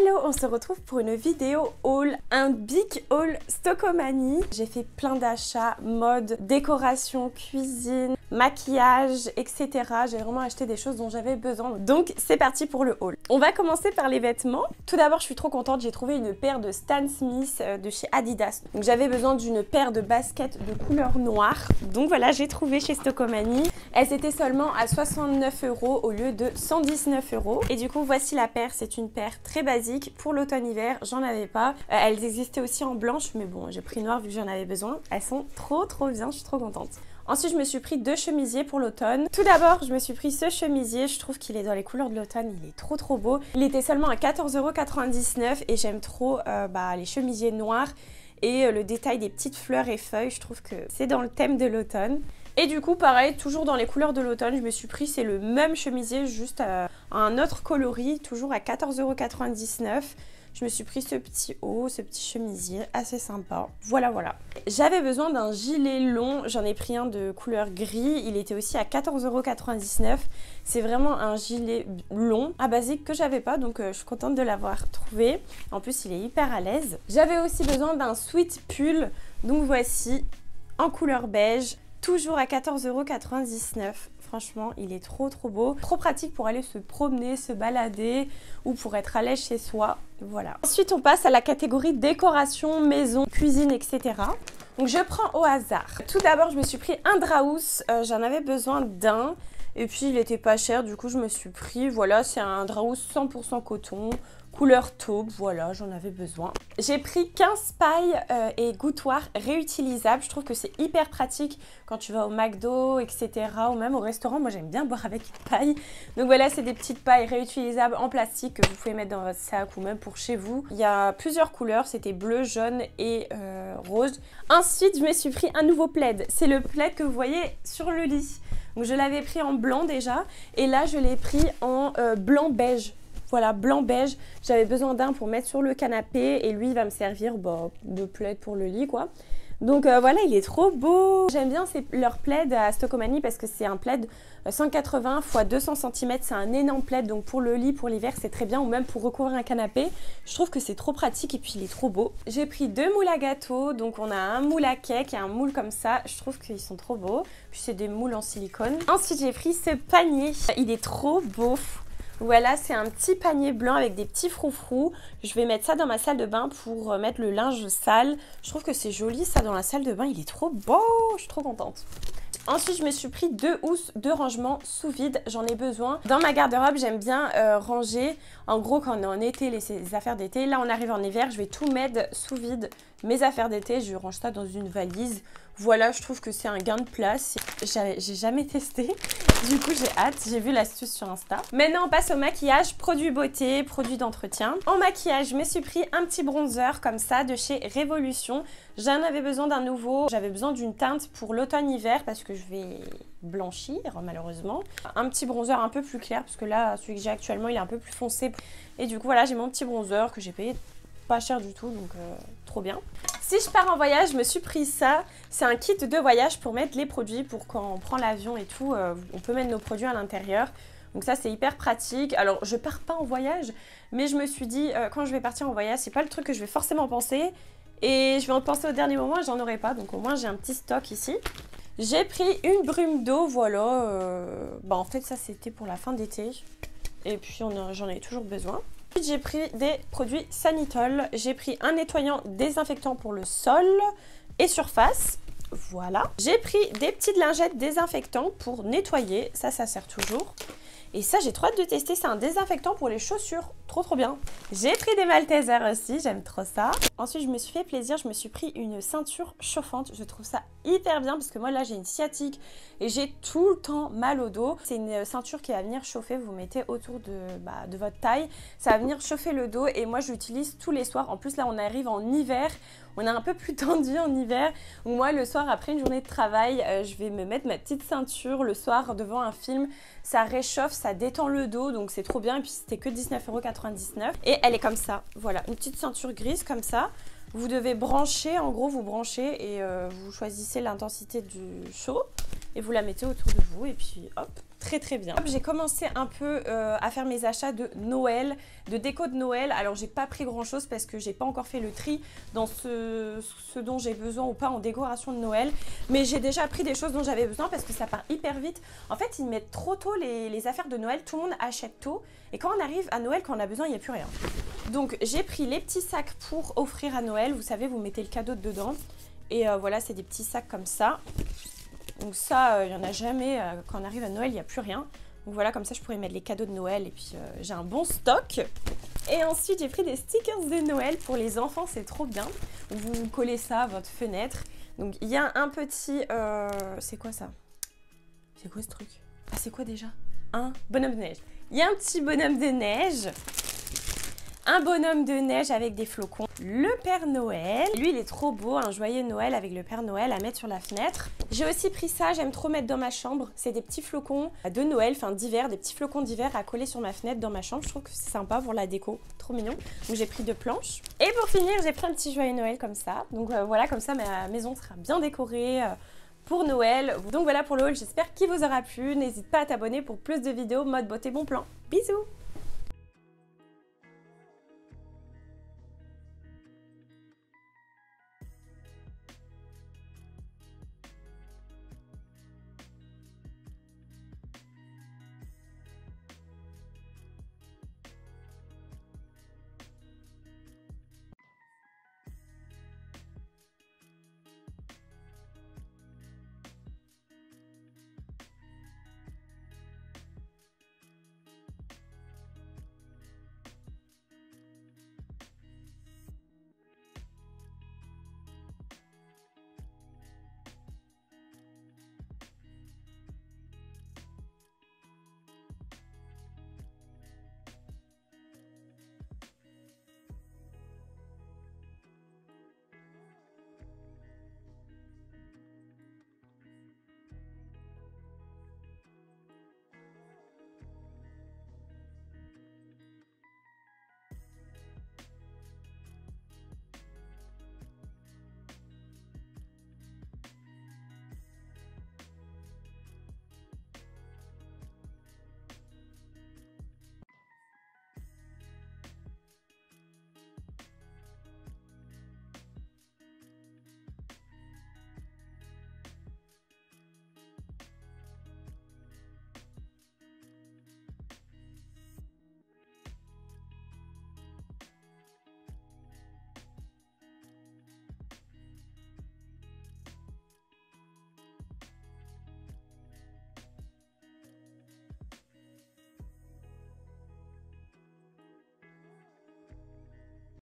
Hello, on se retrouve pour une vidéo haul, un big haul Stockomanie. J'ai fait plein d'achats, mode, décoration, cuisine, maquillage, etc. J'ai vraiment acheté des choses dont j'avais besoin. Donc c'est parti pour le haul. On va commencer par les vêtements. Tout d'abord, je suis trop contente, j'ai trouvé une paire de Stan Smith euh, de chez Adidas. Donc j'avais besoin d'une paire de baskets de couleur noire. Donc voilà, j'ai trouvé chez Stockomanie. Elles étaient seulement à 69 euros au lieu de 119 euros. Et du coup, voici la paire. C'est une paire très basique pour l'automne-hiver. J'en avais pas. Euh, elles existaient aussi en blanche, mais bon, j'ai pris noir vu que j'en avais besoin. Elles sont trop trop bien, je suis trop contente. Ensuite, je me suis pris deux chemisiers pour l'automne. Tout d'abord, je me suis pris ce chemisier. Je trouve qu'il est dans les couleurs de l'automne. Il est trop trop beau. Il était seulement à 14,99€ et j'aime trop euh, bah, les chemisiers noirs et euh, le détail des petites fleurs et feuilles. Je trouve que c'est dans le thème de l'automne. Et du coup, pareil, toujours dans les couleurs de l'automne, je me suis pris, c'est le même chemisier, juste à un autre coloris, toujours à 14,99€. Je me suis pris ce petit haut, ce petit chemisier, assez sympa. Voilà, voilà. J'avais besoin d'un gilet long, j'en ai pris un de couleur gris. Il était aussi à 14,99€. C'est vraiment un gilet long, à basique, que j'avais pas, donc euh, je suis contente de l'avoir trouvé. En plus, il est hyper à l'aise. J'avais aussi besoin d'un sweat pull, donc voici, en couleur beige toujours à 14,99€. Franchement, il est trop trop beau. Trop pratique pour aller se promener, se balader ou pour être à l'aise chez soi. Voilà. Ensuite, on passe à la catégorie décoration, maison, cuisine, etc. Donc je prends au hasard. Tout d'abord, je me suis pris un Draus. Euh, J'en avais besoin d'un. Et puis il était pas cher, du coup je me suis pris, voilà, c'est un Draus 100% coton, couleur taupe, voilà, j'en avais besoin. J'ai pris 15 pailles euh, et gouttoirs réutilisables. Je trouve que c'est hyper pratique quand tu vas au McDo, etc. ou même au restaurant. Moi, j'aime bien boire avec une paille. Donc voilà, c'est des petites pailles réutilisables en plastique que vous pouvez mettre dans votre sac ou même pour chez vous. Il y a plusieurs couleurs, c'était bleu, jaune et euh, rose. Ensuite, je me suis pris un nouveau plaid. C'est le plaid que vous voyez sur le lit. Donc je l'avais pris en blanc déjà et là je l'ai pris en euh, blanc beige. Voilà, blanc beige. J'avais besoin d'un pour mettre sur le canapé et lui, il va me servir bah, de plaid pour le lit, quoi. Donc euh, voilà, il est trop beau. J'aime bien leur plaid à Stockomanie parce que c'est un plaid 180 x 200 cm. C'est un énorme plaid. Donc pour le lit, pour l'hiver, c'est très bien. Ou même pour recouvrir un canapé. Je trouve que c'est trop pratique et puis il est trop beau. J'ai pris deux moules à gâteau. Donc on a un moule à cake et un moule comme ça. Je trouve qu'ils sont trop beaux. C'est des moules en silicone. Ensuite, j'ai pris ce panier. Il est trop beau. Voilà, c'est un petit panier blanc avec des petits froufrous. Je vais mettre ça dans ma salle de bain pour mettre le linge sale. Je trouve que c'est joli ça dans la salle de bain. Il est trop beau, je suis trop contente. Ensuite, je me suis pris deux housses de rangement sous vide. J'en ai besoin. Dans ma garde-robe, j'aime bien euh, ranger. En gros, quand on est en été, les, affaires d'été. Là, on arrive en hiver. Je vais tout mettre sous vide. Mes affaires d'été, je range ça dans une valise. Voilà, je trouve que c'est un gain de place. J'ai jamais testé. Du coup, j'ai hâte. J'ai vu l'astuce sur Insta. Maintenant, on passe au maquillage. Produits beauté, produits d'entretien. En maquillage, je me suis pris un petit bronzer comme ça de chez Révolution. J'en avais besoin d'un nouveau. J'avais besoin d'une teinte pour l'automne-hiver parce que je vais blanchir malheureusement. Un petit bronzer un peu plus clair parce que là, celui que j'ai actuellement, il est un peu plus foncé. Et du coup, voilà, j'ai mon petit bronzer que j'ai payé pas cher du tout, donc euh, trop bien. Si je pars en voyage, je me suis pris ça. C'est un kit de voyage pour mettre les produits, pour quand on prend l'avion et tout, euh, on peut mettre nos produits à l'intérieur. Donc ça, c'est hyper pratique. Alors, je pars pas en voyage, mais je me suis dit, euh, quand je vais partir en voyage, c'est pas le truc que je vais forcément penser. Et je vais en penser au dernier moment, j'en aurai pas. Donc au moins, j'ai un petit stock ici. J'ai pris une brume d'eau, voilà. Bah, en fait, ça, c'était pour la fin d'été. Et puis, j'en ai toujours besoin j'ai pris des produits Sanitol. J'ai pris un nettoyant désinfectant pour le sol et surface. Voilà. J'ai pris des petites lingettes désinfectantes pour nettoyer. Ça, ça sert toujours. Et ça, j'ai trop hâte de tester. C'est un désinfectant pour les chaussures. Trop, trop bien. J'ai pris des Maltesers aussi. J'aime trop ça. Ensuite, je me suis fait plaisir. Je me suis pris une ceinture chauffante. Je trouve ça hyper bien parce que moi, là, j'ai une sciatique et j'ai tout le temps mal au dos. C'est une ceinture qui va venir chauffer. Vous mettez autour de, bah, de votre taille. Ça va venir chauffer le dos et moi, je l'utilise tous les soirs. En plus, là, on arrive en hiver. On est un peu plus tendu en hiver. Moi, le soir, après une journée de travail, euh, je vais me mettre ma petite ceinture le soir devant un film. Ça réchauffe, ça détend le dos, donc c'est trop bien. Et puis, c'était que 19,99€. Et elle est comme ça. Voilà, une petite ceinture grise comme ça. Vous devez brancher, en gros, vous branchez et euh, vous choisissez l'intensité du chaud et vous la mettez autour de vous et puis hop, très très bien. J'ai commencé un peu euh, à faire mes achats de Noël, de déco de Noël. Alors j'ai pas pris grand chose parce que j'ai pas encore fait le tri dans ce, dont j'ai besoin ou pas en décoration de Noël. Mais j'ai déjà pris des choses dont j'avais besoin parce que ça part hyper vite. En fait, ils mettent trop tôt les, les affaires de Noël. Tout le monde achète tôt. Et quand on arrive à Noël, quand on a besoin, il n'y a plus rien. Donc j'ai pris les petits sacs pour offrir à Noël. Vous savez, vous mettez le cadeau dedans. Et euh, voilà, c'est des petits sacs comme ça. Donc ça, euh, il n'y en a jamais. Euh, quand on arrive à Noël, il n'y a plus rien. Donc voilà, comme ça, je pourrais mettre les cadeaux de Noël. Et puis, j'ai un bon stock. Et ensuite, j'ai pris des stickers de Noël pour les enfants. C'est trop bien. Vous collez ça à votre fenêtre. Donc, il y a un petit... c'est quoi ça? C'est quoi ce truc? Ah, c'est quoi déjà? Un bonhomme de neige. Il y a un petit bonhomme de neige un bonhomme de neige avec des flocons, le Père Noël. Lui, il est trop beau, un joyeux Noël avec le Père Noël à mettre sur la fenêtre. J'ai aussi pris ça, j'aime trop mettre dans ma chambre. C'est des petits flocons de Noël, enfin d'hiver, des petits flocons d'hiver à coller sur ma fenêtre dans ma chambre. Je trouve que c'est sympa pour la déco, trop mignon. Donc j'ai pris deux planches. Et pour finir, j'ai pris un petit joyeux Noël comme ça. Donc euh, voilà, comme ça ma maison sera bien décorée. Euh, pour Noël. Donc voilà pour le haul, j'espère qu'il vous aura plu. N'hésite pas à t'abonner pour plus de vidéos mode beauté bon plan. Bisous